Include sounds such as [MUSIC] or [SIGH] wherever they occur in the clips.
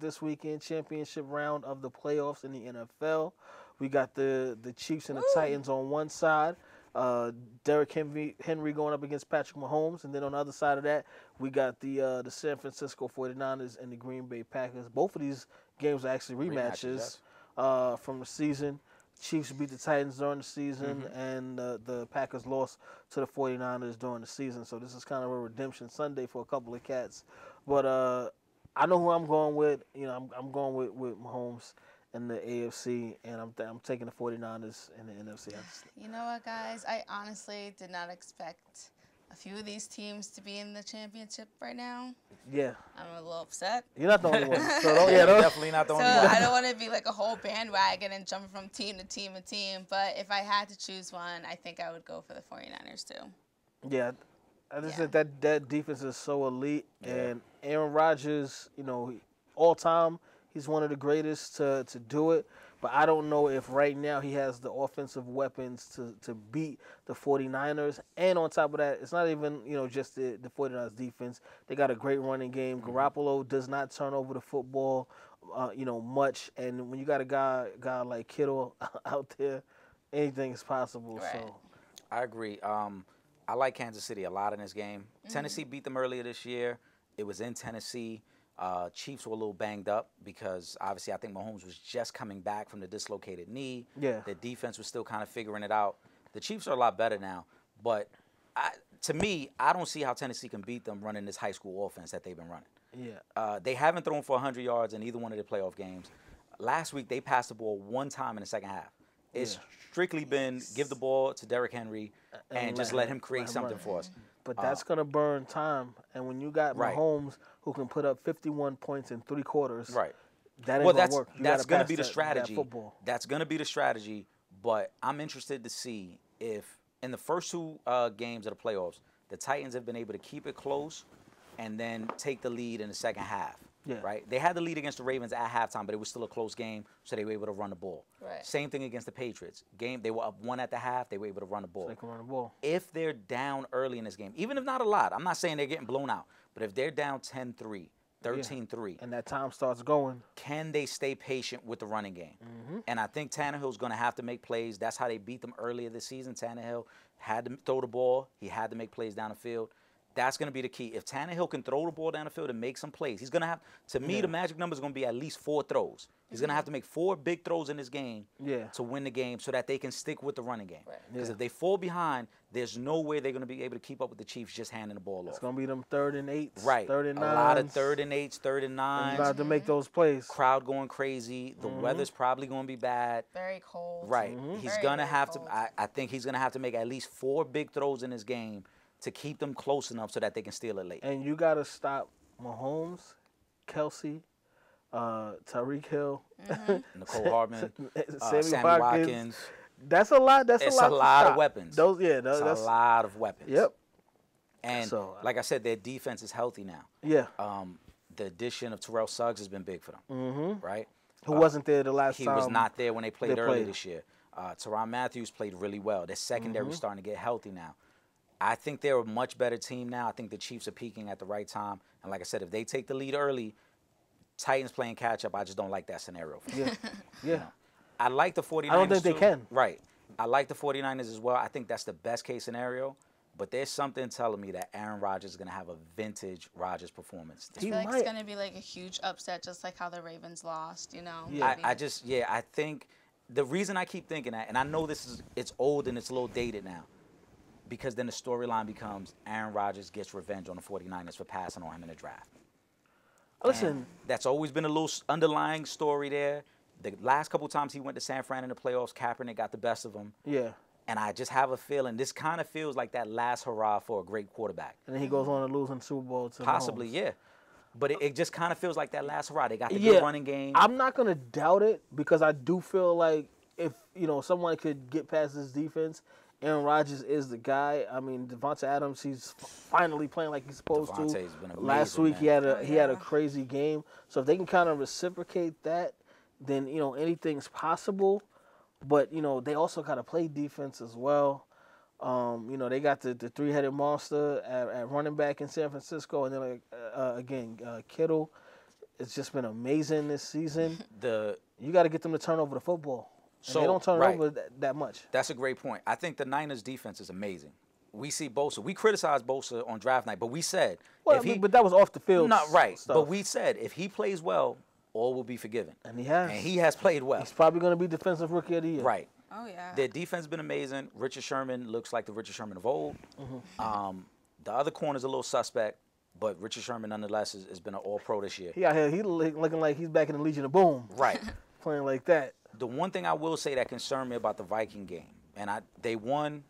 with this weekend championship round of the playoffs in the NFL. We got the the Chiefs and the Titans on one side. Uh, Derrick Henry, Henry going up against Patrick Mahomes, and then on the other side of that, we got the uh, the San Francisco 49ers and the Green Bay Packers. Both of these games are actually rematches, uh, from the season. Chiefs beat the Titans during the season, and uh, the Packers lost to the 49ers during the season. So this is kind of a redemption Sunday for a couple of cats. But uh, I know who I'm going with. You know, I'm, I'm going with, with Mahomes in the AFC, and I'm, I'm taking the 49ers in the NFC. Just, You know what, guys? I honestly did not expect a few of these teams to be in the championship right now. yeah, I'm a little upset. you're not the only one. [LAUGHS] So don't, yeah, You're don't, definitely not the So only one. I don't want to be like a whole bandwagon and jumping from team to team to team. But if I had to choose one, I think I would go for the 49ers too. Yeah, I just Yeah. think that that defense is so elite, Yeah. and Aaron Rodgers, you know, all time, he's one of the greatest to to do it. But I don't know if right now he has the offensive weapons to, to beat the 49ers. And on top of that, it's not even, you know, just the, the 49ers defense. They got a great running game. Garoppolo does not turn over the football, uh, you know, much. And when you got a guy guy like Kittle [LAUGHS] out there, anything is possible. Right. So I agree. Um, I like Kansas City a lot in this game. Tennessee beat them earlier this year. It was in Tennessee. Uh, Chiefs were a little banged up because obviously I think Mahomes was just coming back from the dislocated knee. Yeah. The defense was still kind of figuring it out. The Chiefs are a lot better now, but I, to me, I don't see how Tennessee can beat them running this high school offense that they've been running. yeah. Uh, they haven't thrown for 100 yards in either one of their playoff games. Last week, they passed the ball one time in the second half. It's Yeah. strictly been give the ball to Derrick Henry and, and just let let him- him create let him something run. for us. But that's gonna burn time, and when you got Right. Mahomes who can put up 51 points in three quarters, Right. That ain't Well, gonna that's work. You that's going to be the that- that strategy. football. That's going to be the strategy. But I'm interested to see if in the first two uh, games of the playoffs, the Titans have been able to keep it close and then take the lead in the second half. Yeah. Right. They had the lead against the Ravens at halftime, but it was still a close game, so they were able to run the ball. Right. Same thing against the Patriots. Game they were up one at the half, they were able to run the ball. They can run the ball. if they're down early in this game, even if not a lot, I'm not saying they're getting blown out, but if they're down 10-3, 13-3, And that time starts going. can they stay patient with the running game? Mm-hmm. And I think Tannehill's going to have to make plays. That's how they beat them earlier this season. Tannehill had to throw the ball. He had to make plays down the field. That's going to be the key. If Tannehill can throw the ball down the field and make some plays, he's going to have. To me, the magic number is going to be at least four throws. He's going to have to make four big throws in this game Yeah. to win the game, so that they can stick with the running game. Right. Because Yeah. if they fall behind, there's no way they're going to be able to keep up with the Chiefs just handing the ball It's off. It's gonna be them third and eights, Right. third and a nines. lot of third and eights, third and And nines You got to make those plays. crowd going crazy. The Mm-hmm. weather's probably going to be bad. Very cold. Right. Mm-hmm. He's going to have cold. to, I, I think he's going to have to make at least four big throws in this game to keep them close enough so that they can steal it late. And you got to stop Mahomes, Kelce, uh, Tyreek Hill, [LAUGHS] Mecole Hardman, [LAUGHS] uh, Sammy, Sammy Watkins. Watkins. That's a lot. That's It's a lot. a lot of weapons. Those, yeah, tho- It's that's a lot of weapons. Yep. And So, uh, like I said, their defense is healthy now. Yeah. Um, the addition of Terrell Suggs has been big for them, mm-hmm. right? Who wasn't there the last He time? was not there when they played they earlier played. this year. Uh, Tyrann Matthews played really well. Their secondary Mm-hmm. is starting to get healthy now. I think they're a much better team now. I think the Chiefs are peaking at the right time. And like I said, if they take the lead early, Titans playing catch up, I just don't like that scenario. For them. Yeah. Yeah. I like the 49ers. I don't think they can. Right. I like the 49ers as well. I think that's the best case scenario. But there's something telling me that Aaron Rodgers is going to have a vintage Rodgers performance. I feel like might. it's gonna be like a huge upset, just like how the Ravens lost. You know. Yeah. I. I just yeah, I think the reason I keep thinking that, and I know this is it's old and it's a little dated now, because then the storyline becomes Aaron Rodgers gets revenge on the 49ers for passing on him in the draft. Oh, listen, And that's always been a little underlying story there. The last couple times he went to San Fran in the playoffs, Kaepernick got the best of him. yeah. And I just have a feeling this kind of feels like that last hurrah for a great quarterback. And then he goes on to lose in the Super Bowl to Possibly, Mahomes. yeah. But it, it just kind of feels like that last hurrah. They got the Yeah, good running game. I'm not gonna doubt it because I do feel like if you know someone could get past this defense, Aaron Rodgers is the guy. I mean, Davante Adams, he's finally playing like he's supposed Davante's to. been Last amazing, week he had a Oh, he had a crazy game. So if they can kind of reciprocate that, then you know anything's possible. But you know they also got to play defense as well. Um, you know they got the, the three headed monster at, at running back in San Francisco, and then like uh, uh, again uh, Kittle has just been amazing this season. [LAUGHS] The You got to get them to turn over the football. And So, they don't turn right. over that, that much. That's a great point. I think the Niners defense is amazing. We see Bosa. We criticized Bosa on draft night, but we said Well, if I mean, he but that was off the field. not right, stuff. but we said if he plays well, all will be forgiven. and he has. And he has played well. He's probably going to be defensive rookie of the year. Right. Oh yeah. Their defense has been amazing. Richard Sherman looks like the Richard Sherman of old. Mm-hmm. Um, the other corner's a little suspect, but Richard Sherman nonetheless has, has been an All Pro this year. He out here. He looking like he's back in the Legion of Boom. Right. [LAUGHS] Playing like that. The one thing I will say that concerned me about the Viking game, and I they won,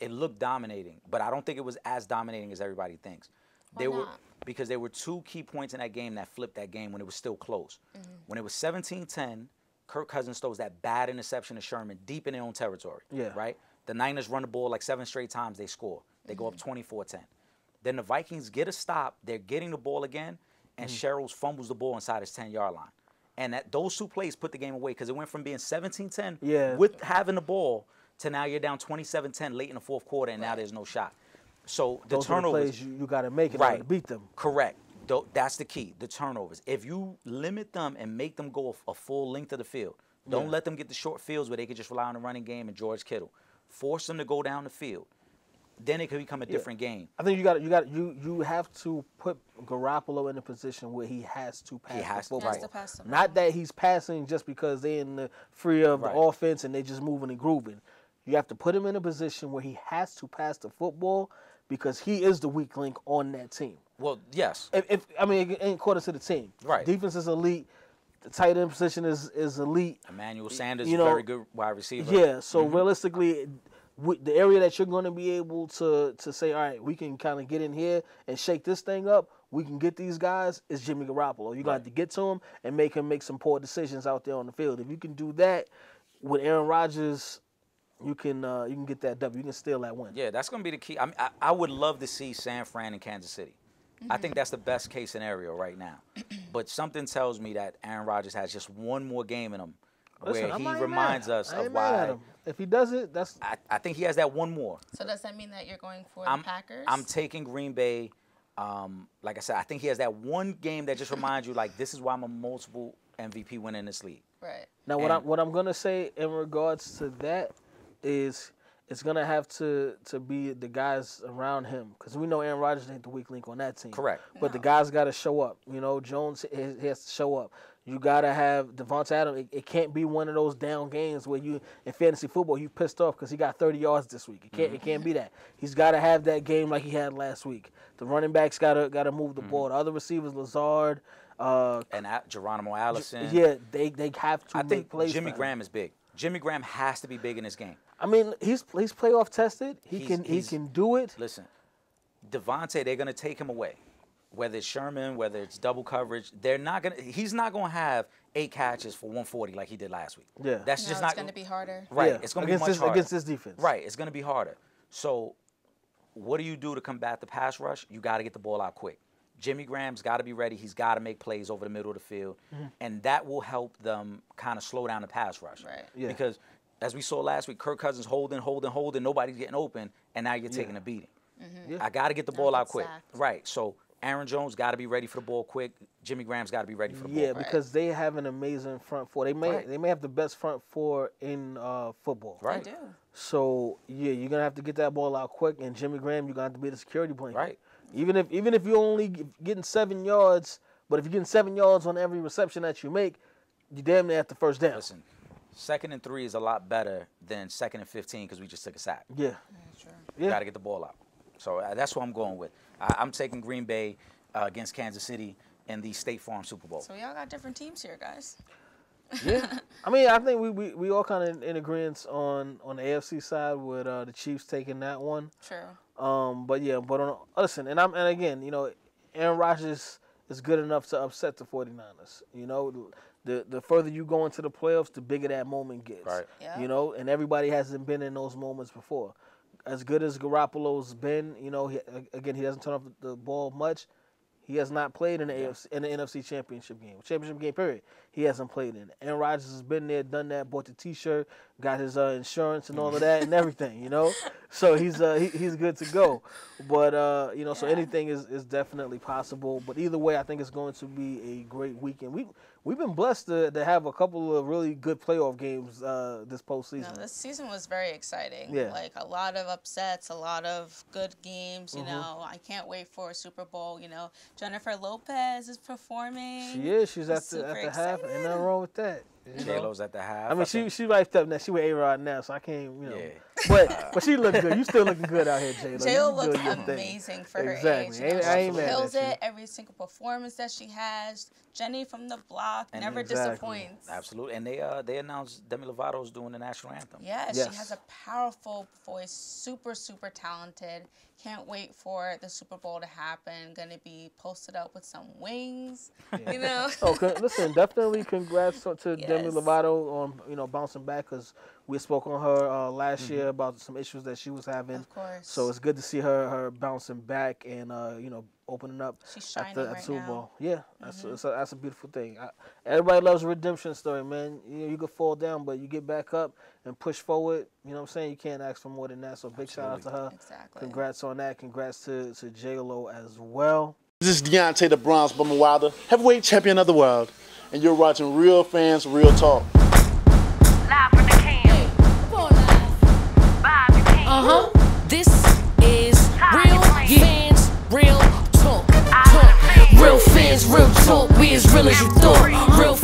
it looked dominating, but I don't think it was as dominating as everybody thinks. Why there were not? because there were two key points in that game that flipped that game when it was still close. Mm-hmm. When it was 17-10, Kirk Cousins throws that bad interception to Sherman deep in their own territory. Yeah. Right? The Niners run the ball like seven straight times, they score. They go up Mm-hmm. 24-10. Then the Vikings get a stop, they're getting the ball again, and Mm. Sherels fumbles the ball inside his 10-yard line. And that those two plays put the game away because it went from being 17-10 Yeah. with having the ball to now you're down 27-10 late in the fourth quarter and now there's no shot. So the Those the turnovers plays you, you got to make it Right. to beat them. Correct. That's the key. The turnovers. If you limit them and make them go a, a full length of the field, don't Yeah. let them get the short fields where they could just rely on the running game and George Kittle. Force them to go down the field. Then it could become a different game. I think you got you got you you have to put Garoppolo in a position where he has to pass has the to- football. Has to pass the Not that he's passing just because they're in the free of Right. the offense and they're just moving and grooving. You have to put him in a position where he has to pass the football because he is the weak link on that team. Well, yes. If, if I mean, in according to the team, Right. Defense is elite. The tight end position is is elite. Emmanuel Sanders, you know, very good wide receiver. Yeah. So Mm-hmm. realistically, with the area that you're going to be able to to say, all right, we can kind of get in here and shake this thing up. We can get these guys. Is Jimmy Garoppolo? You got Right. to get to him and make him make some poor decisions out there on the field. If you can do that with Aaron Rodgers, you can uh, you can get that W. You can steal that win. Yeah, that's going to be the key. I, mean, I, I would love to see San Fran and Kansas City. I think that's the best case scenario right now. but something tells me that Aaron Rodgers has just one more game in him Listen, where I'm he reminds mad. us of ain't mad at why. If he does it, that's I, I think he has that one more. So does that mean that you're going for I'm, the Packers? I'm taking Green Bay. Um, like I said, I think he has that one game that just reminds you, like, this is why I'm a multiple MVP winner in this league. right. Now, what And- I'm what I'm gonna say in regards to that is it's gonna have to to be the guys around him because we know Aaron Rodgers ain't the weak link on that team. Correct. But the guys got to show up. You know, Jones he he has to show up. You gotta have Davante Adams. It, it can't be one of those down games where you in fantasy football you pissed off because he got 30 yards this week. It can't it can't be that. He's got to have that game like he had last week. The running backs gotta gotta move the ball. The other receivers, Lazard. Uh, And Geronimo Allison. yeah, they they have to I think plays. Jimmy. Graham is big. Jimmy Graham has to be big in this game. I mean, he's he's playoff tested. He He's- can he can do it. Listen, Davante, they're gonna take him away. Whether it's Sherman, whether it's double coverage, they're not gonna. He's not gonna have eight catches for 140 like he did last week. Yeah. that's No, just it's not going to be harder. right. Yeah, It's gonna be much this, harder against this defense. Right, it's gonna be harder. So, what do you do to combat the pass rush? You got to get the ball out quick. Jimmy Graham's got to be ready. He's got to make plays over the middle of the field, Mm-hmm. and that will help them kind of slow down the pass rush. Right. Yeah. Because as we saw last week, Kirk Cousins holding, holding, holding, nobody's getting open, and now you're taking Yeah. a beating. Yeah. I got to get the ball get out quick. sacked. Right. So Aaron Jones got to be ready for the ball quick. Jimmy Graham's got to be ready for the Yeah, ball. Yeah, because they have an amazing front four. They may Right. they may have the best front four in uh, football. Right. They do. So yeah, you're gonna have to get that ball out quick, and Jimmy Graham, you're gonna have to be the security blanket. Right. Even if even if you're only getting seven yards, but if you're getting seven yards on every reception that you make, you damn near at the first down. Listen, second and three is a lot better than second and 15 because we just took a sack. Yeah. That's true. Yeah. Got to get the ball out. So uh, that's what I'm going with. I, I'm taking Green Bay uh, against Kansas City in the State Farm Super Bowl. So we all got different teams here, guys. Yeah. [LAUGHS] I mean, I think we, we, we all kind of in agreement on on the AFC side with uh, the Chiefs taking that one. True. Um, but yeah, but on listen, and I'm and again, you know, Aaron Rodgers is good enough to upset the 49ers. You know, the the further you go into the playoffs, the bigger that moment gets. Right. Yeah. You know, and everybody hasn't been in those moments before. As good as Garoppolo's been, you know, he, again, he doesn't turn off the, the ball much. He has not played in the AFC in the NFC Championship game, championship game period. He hasn't played in. it. Aaron Rodgers has been there, done that, bought the T-shirt, got his uh, insurance and all of that and [LAUGHS] everything, you know. So he's uh, he, he's good to go. But uh, you know, so anything is, is definitely possible. But either way, I think it's going to be a great weekend. We we've been blessed to, to have a couple of really good playoff games uh, this postseason. No, this season was very exciting. Yeah. Like a lot of upsets, a lot of good games. Mm-hmm. You know, I can't wait for a Super Bowl. You know, Jennifer Lopez is performing. She is. She's I'm at the at the half. Ain't nothing wrong with that. you J-Lo's at the half. I mean, she think- she wiped up now. She with A Rod now, so I can't, you know. Yeah. But [LAUGHS] but she look good. You still looking good out here, J Lo. Jill You looks doing your thing. amazing for her Exactly. age. You know, Ain't- I she mad kills it every single performance that she has. Jenny from the block And never Exactly. disappoints. Absolutely, and they uh they announced Demi Lovato's doing the national anthem. Yeah, Yes. she has a powerful voice, super, super talented. Can't wait for the Super Bowl to happen. Gonna be posted up with some wings, you know. Oh, con- listen, definitely congrats to, to Demi Lovato on you know bouncing back because we spoke on her uh, last Mm-hmm. year about some issues that she was having. Of course. So it's good to see her her bouncing back and uh, you know opening up She's at the, shining at right Super now. Mm-hmm. Bowl. Yeah, that's that's, a, that's a beautiful thing. I, everybody loves a redemption story, man. You know, you could fall down, but you get back up and push forward. You know what I'm saying? You can't ask for more than that. So big shout out to her. Exactly. Congrats on that. Congrats to to J Lo as well. This is Deontay the Bronze Bomber Wilder, heavyweight champion of the world, and you're watching Real Fans Real Talk. Live real talk. Real real. We as real as you thought.